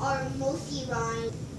are mostly rhymes.